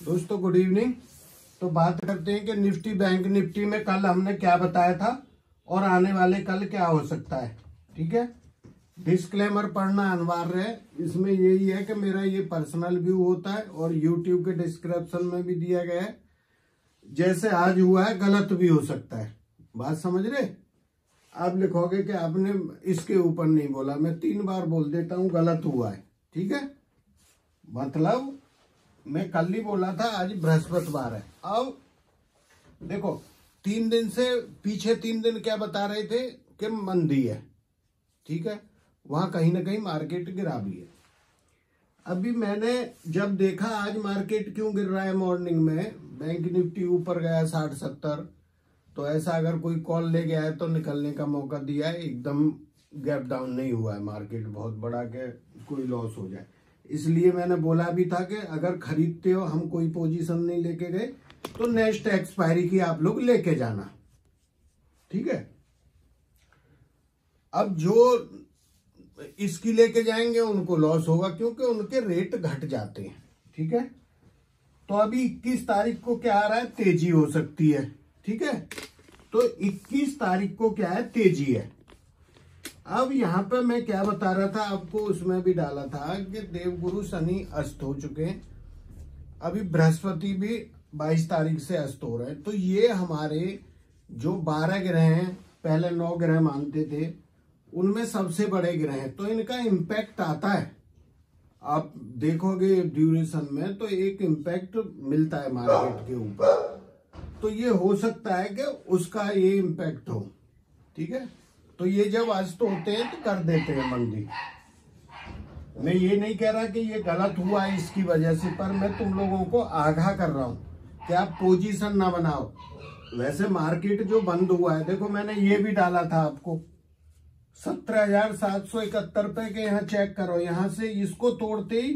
दोस्तों good evening तो बात करते हैं कि निफ्टी बैंक, निफ्टी में कल हमने क्या बताया था और आने वाले कल क्या हो सकता है, ठीक है? डिस्क्लेमर पढ़ना अनिवार्य है। इसमें यही है कि मेरा ये पर्सनल व्यू होता है और यूट्यूब के डिस्क्रिप्शन में भी दिया गया है। जैसे आज हुआ है, गलत भी हो सकता है। बात समझ रहे? आप लिखोगे कि आपने इसके ऊपर नहीं बोला। मैं तीन बार बोल देता हूँ, गलत हुआ है, ठीक है? मतलब मैं कल ही बोला था, आज बृहस्पतिवार है। अब देखो, तीन दिन से पीछे तीन दिन क्या बता रहे थे कि मंदी है, ठीक है? वहाँ कहीं ना कहीं मार्केट गिरा भी है। अभी मैंने जब देखा, आज मार्केट क्यों गिर रहा है मॉर्निंग में, बैंक निफ्टी ऊपर गया साठ सत्तर तो ऐसा अगर कोई कॉल ले गया है तो निकलने का मौका दिया है एकदम गैप डाउन नहीं हुआ है मार्केट, बहुत बड़ा के कोई लॉस हो जाए। इसलिए मैंने बोला भी था कि अगर खरीदते हो, हम कोई पोजीशन नहीं लेके गए तो नेक्स्ट एक्सपायरी की आप लोग लेके जाना। ठीक है? अब जो इसकी लेके जाएँगे, उनको लॉस होगा, क्योंकि उनके रेट घट जाते हैं। ठीक है? तो अभी 21 तारीख को क्या आ रहा है? तेज़ी हो सकती है। ठीक है? तो 21 तारीख को क्या है? तेज़ी है। अब यहाँ पे मैं क्या बता रहा था, आपको उसमें भी डाला था कि देवगुरु शनि अस्त हो चुके हैं। अभी बृहस्पति भी 22 तारीख से अस्त हो रहे हैं। तो ये हमारे जो 12 ग्रह हैं, पहले नौ ग्रह मानते थे, उनमें सबसे बड़े ग्रह हैं। तो इनका इम्पैक्ट आता है। आप देखोगे ड्यूरेशन में तो एक इम्पैक्ट मिलता है मार्केट के ऊपर। तो ये हो सकता है कि उसका ये इम्पैक्ट हो। ठीक है? तो ये जब अस्त होते हैं तो कर देते हैं मंदी मैं ये नहीं कह रहा कि ये गलत हुआ है इसकी वजह से, पर मैं तुम लोगों को आगाह कर रहा हूँ कि आप पोजीशन ना बनाओ। वैसे मार्केट जो बंद हुआ है, देखो मैंने ये भी डाला था आपको। सत्रह हज़ार सात सौ इकहत्तर पे के यहाँ चेक करो, यहाँ से इसको तोड़ते ही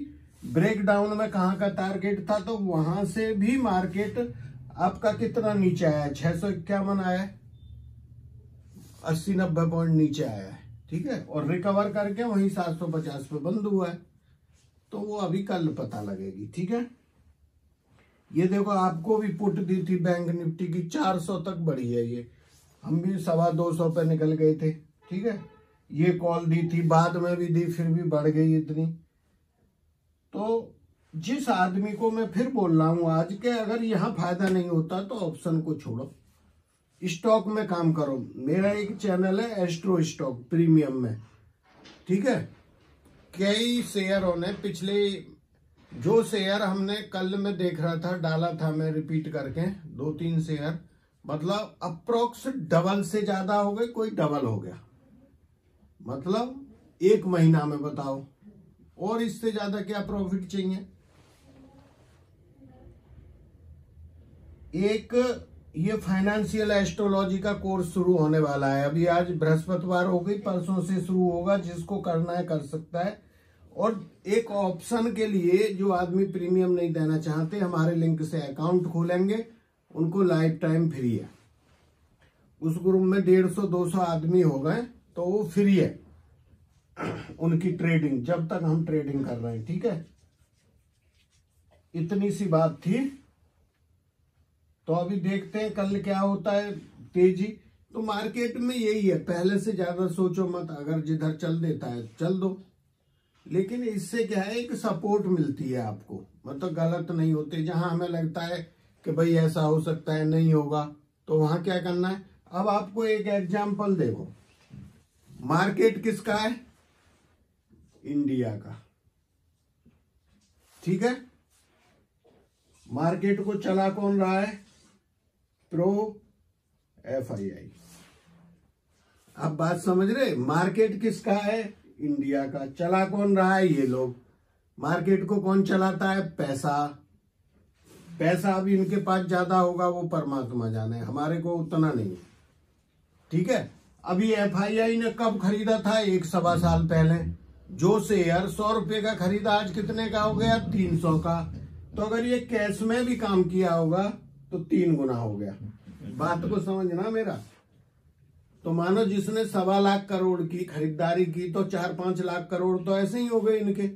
ब्रेक डाउन में कहा का टारगेट था तो वहाँ से भी मार्केट आपका कितना नीचे आया? छह सौ इक्यावन आया। अस्सी नब्बे पॉइंट नीचे आया है, ठीक है? और रिकवर करके वहीं सात सौ पचास पे बंद हुआ है। तो वो अभी कल पता लगेगी, ठीक है? ये देखो, आपको भी पुट दी थी बैंक निफ्टी की 400 तक बढ़ी है ये। हम भी सवा दो सौ पे निकल गए थे, ठीक है? ये कॉल दी थी, बाद में भी दी, फिर भी बढ़ गई इतनी। तो जिस आदमी को मैं फिर बोल रहा हूँ, आज के अगर यहाँ फ़ायदा नहीं होता तो ऑप्शन को छोड़ो। स्टॉक में काम करो। मेरा एक चैनल है एस्ट्रो स्टॉक प्रीमियम में। ठीक है? कई शेयरों ने पिछले, जो शेयर हमने कल में देख रहा था, डाला था मैं रिपीट करके, दो तीन शेयर मतलब अप्रोक्स डबल से ज़्यादा हो गए, कोई डबल हो गया। मतलब एक महीना में बताओ, और इससे ज़्यादा क्या प्रॉफिट चाहिए? एक ये फाइनेंशियल एस्ट्रोलॉजी का कोर्स शुरू होने वाला है। अभी आज बृहस्पतिवार हो गई, परसों से शुरू होगा, जिसको करना है कर सकता है। और एक ऑप्शन के लिए जो आदमी प्रीमियम नहीं देना चाहते, हमारे लिंक से अकाउंट खोलेंगे, उनको लाइफ टाइम फ्री है। उस ग्रुप में डेढ़ सौ, दो सौ आदमी हो गए तो वो फ्री है उनकी ट्रेडिंग जब तक हम ट्रेडिंग कर रहे हैं, ठीक है? इतनी सी बात थी। तो अभी देखते हैं कल क्या होता है, तेज़ी। तो मार्केट में यही है, पहले से ज़्यादा सोचो मत, अगर जिधर चल देता है चल दो। लेकिन इससे क्या है, एक सपोर्ट मिलती है आपको। मतलब गलत नहीं होते, जहाँ हमें लगता है कि भाई ऐसा हो सकता है, नहीं होगा तो वहाँ क्या करना है? अब आपको एक एग्ज़ाम्पल देखो मार्केट किसका है? इंडिया का। ठीक है? मार्केट को चला कौन रहा है? प्रो एफ़ आई आई अब बात समझ रहे मार्केट किसका है? इंडिया का। चला कौन रहा है ये लोग? मार्केट को कौन चलाता है? पैसा। पैसा अभी इनके पास ज़्यादा होगा, वो परमात्मा जाने। हमारे को उतना नहीं। ठीक है? अभी एफ़ आई आई ने कब खरीदा था? एक सवा साल पहले। जो शेयर सौ रुपए का खरीदा, आज कितने का हो गया? तीन सौ का। तो अगर ये कैश में भी काम किया होगा तो तीन गुना हो गया। बात को समझना मेरा। तो मानो जिसने सवा लाख करोड़ की खरीदारी की तो चार पाँच लाख करोड़ तो ऐसे ही हो गए इनके।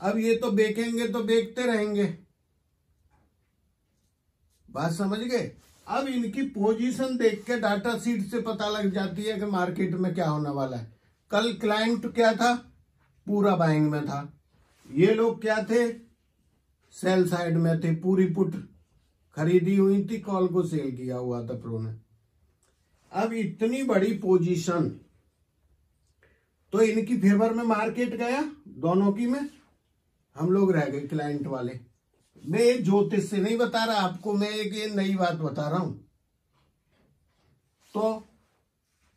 अब ये तो बेचेंगे तो बेचते रहेंगे। बात समझ गए? अब इनकी पोजीशन देख के डाटा सीट से पता लग जाती है कि मार्केट में क्या होने वाला है। कल क्लाइंट क्या था? पूरा बाइंग में था। ये लोग क्या थे? सेल साइड में थे, पूरी पुट। खरीदी हुई थी, कॉल को सेल किया हुआ था प्रो ने। अब इतनी बड़ी पोजीशन तो इनकी फेवर में मार्केट गया दोनों की में। हम लोग रह गए क्लाइंट वाले। मैं ज्योतिष से नहीं बता रहा, आपको मैं एक नई बात बता रहा हूँ। तो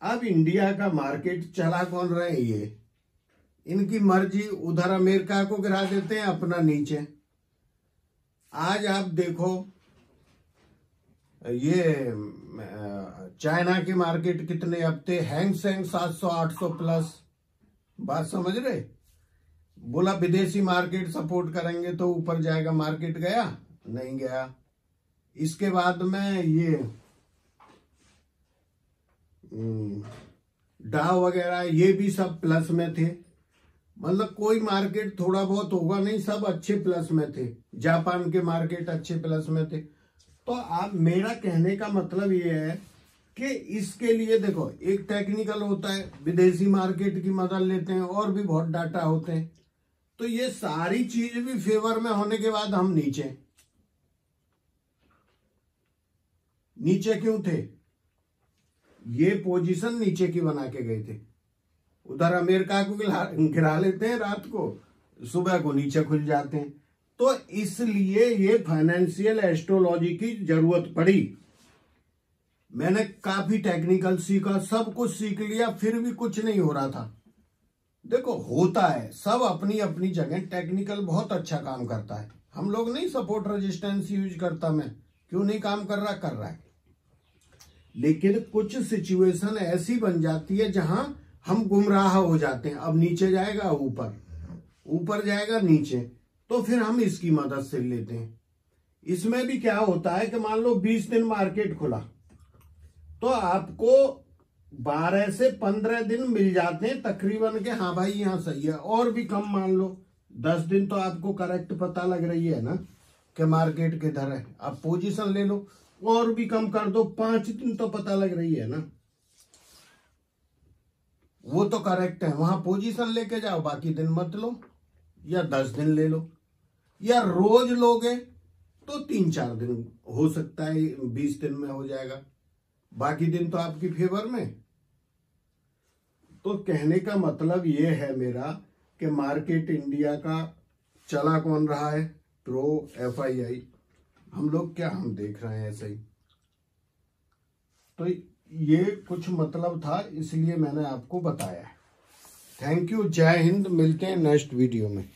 अब इंडिया का मार्केट चला कौन रहे ये? इनकी मर्ज़ी, उधर अमेरिका को गिरा देते हैं, अपना नीचे। आज आप देखो ये चाइना की मार्केट कितने हफ़्ते हैंग सेंग सात सौ, आठ सौ प्लस। बात समझ रहे? बोला विदेशी मार्केट सपोर्ट करेंगे तो ऊपर जाएगा। मार्केट गया? नहीं गया। इसके बाद में ये डाव वगैरह, ये भी सब प्लस में थे। मतलब कोई मार्केट थोड़ा बहुत होगा नहीं, सब अच्छे प्लस में थे। जापान के मार्केट अच्छे प्लस में थे। तो आप, मेरा कहने का मतलब ये है कि इसके लिए देखो, एक टेक्निकल होता है, विदेशी मार्केट की मदद लेते हैं, और भी बहुत डाटा होते हैं। तो ये सारी चीज़ भी फेवर में होने के बाद हम नीचे। नीचे क्यों थे? ये पोजीशन नीचे की बना के गए थे। उधर अमेरिका को गिरा लेते हैं रात को, सुबह को नीचे खुल जाते हैं। तो इसलिए ये फाइनेंशियल एस्ट्रोलॉजी की ज़रूरत पड़ी। मैंने काफ़ी टेक्निकल सीखा, सब कुछ सीख लिया, फिर भी कुछ नहीं हो रहा था। देखो, होता है, सब अपनी अपनी जगह टेक्निकल बहुत अच्छा काम करता है। हम लोग नहीं सपोर्ट रेजिस्टेंस यूज़ करता मैं। क्यों नहीं काम कर रहा? कर रहा है। लेकिन कुछ सिचुएशन ऐसी बन जाती है जहाँ हम गुमराह हो जाते हैं। अब नीचे जाएगा, ऊपर। ऊपर जाएगा, नीचे। तो फिर हम इसकी मदद से लेते हैं। इसमें भी क्या होता है कि मान लो 20 दिन मार्केट खुला तो आपको बारह से पंद्रह दिन मिल जाते हैं तकरीबन के हाँ भाई, यहाँ सही है। और भी कम मान लो, दस दिन तो आपको करेक्ट पता लग रही है ना कि मार्केट किधर है। आप पोजीशन ले लो, और भी कम कर दो, पाँच दिन तो पता लग रही है ना। वो तो करेक्ट है, वहाँ पोजीशन लेके जाओ, बाकी दिन मत लो, या दस दिन ले लो। या रोज लोगे तो तीन चार दिन हो सकता है, बीस दिन में हो जाएगा। बाकी दिन तो आपकी फेवर में। तो कहने का मतलब ये है मेरा कि मार्केट इंडिया का चला कौन रहा है? प्रो एफ़ आई आई हम लोग क्या हम देख रहे हैं ऐसे ही। तो ये कुछ मतलब था, इसलिए मैंने आपको बताया थैंक यू जय हिंद, मिलते हैं नेक्स्ट वीडियो में।